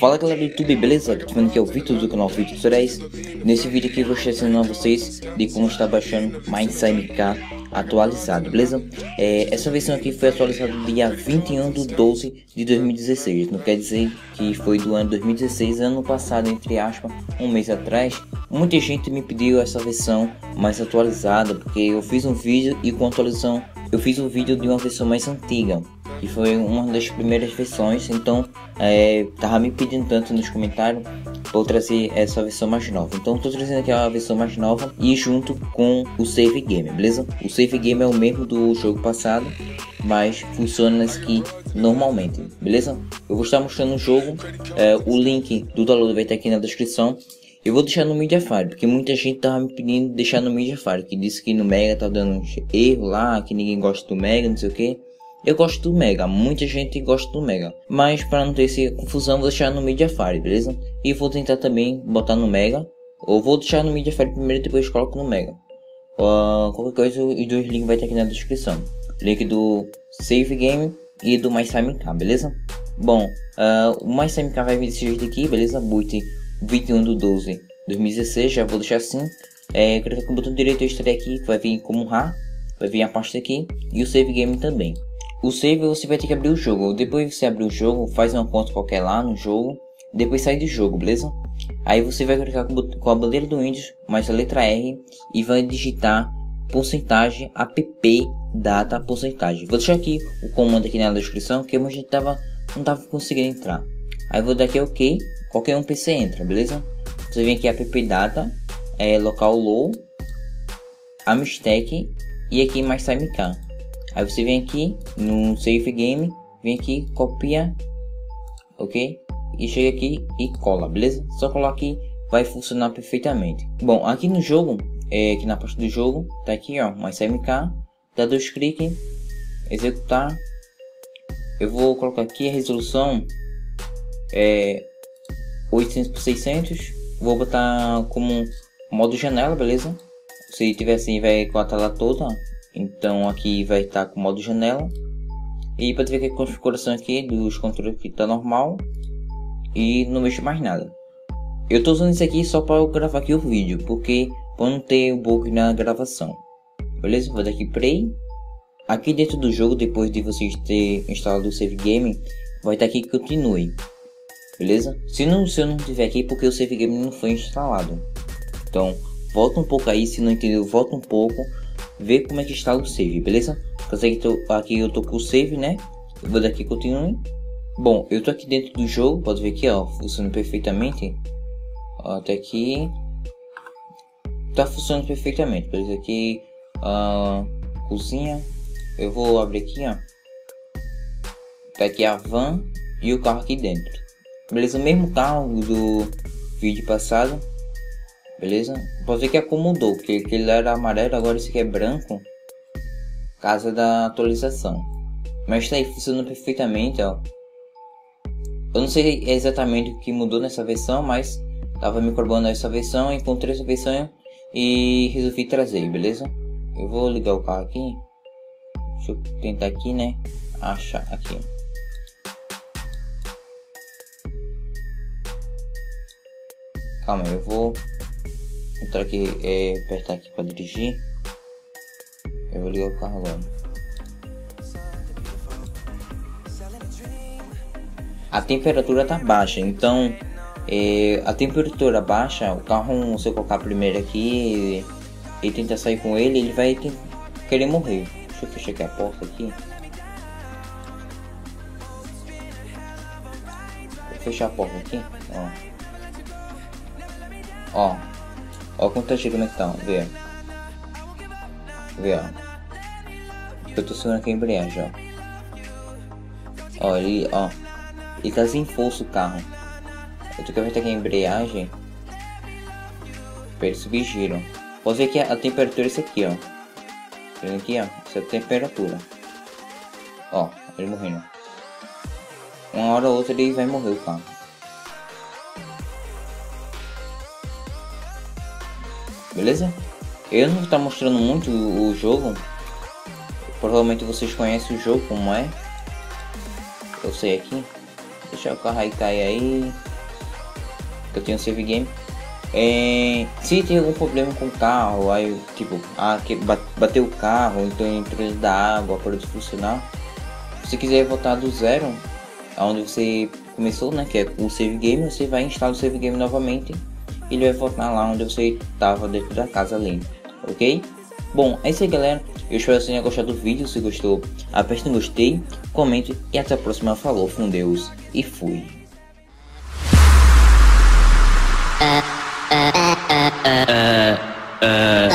Fala galera do YouTube, beleza? Aqui que é o Vitor do canal Vitor Tutoriais Nesse vídeo aqui eu vou a vocês de como está baixando MindSimK atualizado, beleza? É, essa versão aqui foi atualizada dia 21 de 12 de 2016 Não quer dizer que foi do ano 2016, ano passado, entre aspas, um mês atrás Muita gente me pediu essa versão mais atualizada Porque eu fiz um vídeo e com atualização eu fiz um vídeo de uma versão mais antiga que foi uma das primeiras versões, então é, tava me pedindo tanto nos comentários para trazer essa versão mais nova. Então estou trazendo aqui a versão mais nova e junto com o save game, beleza? O save game é o mesmo do jogo passado, mas funciona aqui normalmente, beleza? Eu vou estar mostrando o jogo, é, o link do download vai estar aqui na descrição. Eu vou deixar no Mediafire, porque muita gente tava me pedindo deixar no Mediafire, que disse que no Mega tá dando erro lá, que ninguém gosta do Mega, não sei o que. Eu gosto do Mega, muita gente gosta do Mega, mas para não ter essa confusão vou deixar no Mediafire, beleza? E vou tentar também botar no Mega, ou vou deixar no Mediafire primeiro e depois coloco no Mega. Uh, qualquer coisa, os dois links vai estar aqui na descrição. Link do Save Game e do MySimeK, beleza? Bom, uh, o MySimeK vai vir desse jeito aqui, beleza? Boot 21 do 12 2016, já vou deixar assim. É, clicar com o botão direito extrair aqui, que vai vir como RAR, vai vir a pasta aqui, e o Save Game também. O save você vai ter que abrir o jogo. Depois que você abrir o jogo, faz uma conta qualquer lá no jogo. Depois sai do jogo, beleza? Aí você vai clicar com a bandeira do Windows mais a letra R e vai digitar porcentagem app data porcentagem. Vou deixar aqui o comando aqui na descrição que a gente tava não tava conseguindo entrar. Aí vou dar aqui OK, qualquer um PC entra, beleza? Você vem aqui app data, é local low, Amstack e aqui mais timecam. Aí você vem aqui no Save Game, vem aqui, copia, ok? E chega aqui e cola, beleza? Só colar aqui, vai funcionar perfeitamente. Bom, aqui no jogo, é, aqui na parte do jogo, tá aqui ó, mais MK, dá dois cliques, executar. Eu vou colocar aqui a resolução é 800 por 600. Vou botar como modo janela, beleza? Se tiver assim, vai com a tela toda, então aqui vai estar com modo janela. E pode ver que a configuração aqui dos controles aqui está normal. E não mexo mais nada. Eu estou usando isso aqui só para gravar aqui o vídeo. Porque para não ter o bug na gravação. Beleza? Vou dar aqui play. Aqui dentro do jogo, depois de vocês ter instalado o save game, vai estar aqui continue. Beleza? Se não, se eu não tiver aqui, porque o save game não foi instalado. Então, volta um pouco aí, se não entendeu, volta um pouco ver como é que está o save, beleza? Aqui, tô, aqui eu tô com o save, né? Eu vou daqui continue. Bom, eu tô aqui dentro do jogo, pode ver aqui, ó, funciona perfeitamente. Ó, até aqui tá funcionando perfeitamente. Beleza? Aqui, uh, cozinha. Eu vou abrir aqui, ó. Tá aqui a van e o carro aqui dentro. Beleza? O mesmo carro do vídeo passado beleza? Pode ver que acomodou, que ele era amarelo, agora esse aqui é branco, casa da atualização. Mas está aí funcionando perfeitamente, ó. Eu não sei exatamente o que mudou nessa versão, mas tava me cobrando essa versão, encontrei essa versão e resolvi trazer, beleza? Eu vou ligar o carro aqui. Deixa eu tentar aqui, né? Achar aqui. Calma, eu vou entrar aqui, é, apertar aqui para dirigir. Eu vou ligar o carro agora. A temperatura tá baixa, então é, a temperatura baixa, o carro, se eu colocar primeiro aqui e tentar sair com ele, ele vai ter, querer morrer. Deixa eu fechar aqui a porta aqui. Vou fechar a porta aqui, ó. Ó, Ó como tá chegando aqui, então, vê. Vê, ó. Eu tô segurando aqui a embreagem, ó. Ó, ele, ó. Ele tá sem força o carro. Eu tenho que apertar aqui a embreagem. Pra ele subir giro. Pode ver que a, a temperatura é isso aqui, ó. Vendo aqui, ó. Essa é a temperatura. Ó, ele morrendo. Uma hora ou outra ele vai morrer o carro. Beleza? Eu não vou estar mostrando muito o, jogo, provavelmente vocês conhecem o jogo como é. Eu sei aqui, deixa o carro aí cair aí, que eu tenho save game. É, se tem algum problema com o carro, aí tipo, ah, que bateu o carro, então entrou da água, de funcionar. Se quiser voltar do zero, aonde você começou, né, que é o save game, você vai instalar o save game novamente ele vai voltar lá onde você estava dentro da casa ali, ok? Bom, é isso aí galera, eu espero que vocês tenham gostado do vídeo, se gostou, aperte no gostei, comente e até a próxima, falou, com Deus e fui! Uh, uh, uh.